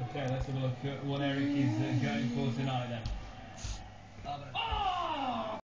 Okay, let's have a look at what Eric is uh, going for tonight then.